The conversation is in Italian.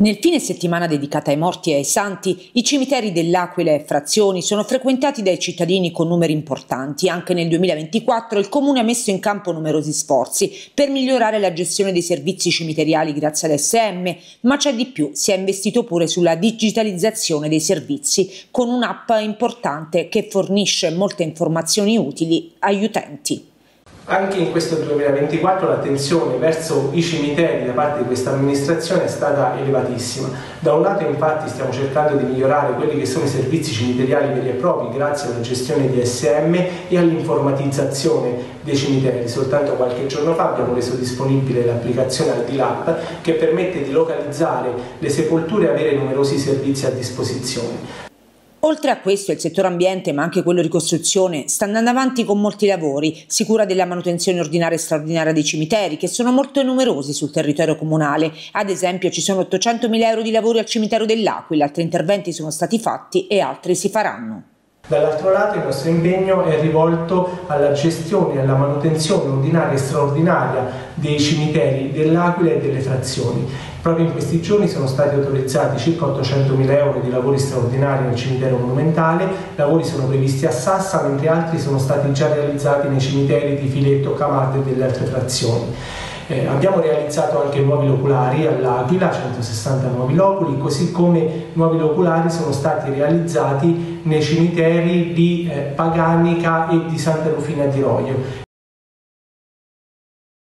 Nel fine settimana dedicata ai morti e ai santi, i cimiteri dell'Aquila e Frazioni sono frequentati dai cittadini con numeri importanti. Anche nel 2024 il Comune ha messo in campo numerosi sforzi per migliorare la gestione dei servizi cimiteriali grazie all'SM, ma c'è di più, si è investito pure sulla digitalizzazione dei servizi con un'app importante che fornisce molte informazioni utili agli utenti. Anche in questo 2024 l'attenzione verso i cimiteri da parte di questa amministrazione è stata elevatissima. Da un lato infatti stiamo cercando di migliorare quelli che sono i servizi cimiteriali veri e propri grazie alla gestione di SM e all'informatizzazione dei cimiteri. Soltanto qualche giorno fa abbiamo reso disponibile l'applicazione Aldilab che permette di localizzare le sepolture e avere numerosi servizi a disposizione. Oltre a questo il settore ambiente, ma anche quello ricostruzione, sta andando avanti con molti lavori, si cura della manutenzione ordinaria e straordinaria dei cimiteri, che sono molto numerosi sul territorio comunale. Ad esempio ci sono 800.000 euro di lavori al cimitero dell'Aquila, altri interventi sono stati fatti e altri si faranno. Dall'altro lato il nostro impegno è rivolto alla gestione e alla manutenzione ordinaria e straordinaria dei cimiteri dell'Aquila e delle frazioni. Proprio in questi giorni sono stati autorizzati circa 800.000 euro di lavori straordinari nel cimitero monumentale, lavori sono previsti a Sassa mentre altri sono stati già realizzati nei cimiteri di Filetto, Camardo e delle altre frazioni. Eh, abbiamo realizzato anche nuovi loculari all'Aquila, 160 nuovi loculi, così come nuovi loculari sono stati realizzati nei cimiteri di eh, Paganica e di Santa Rufina di Roio.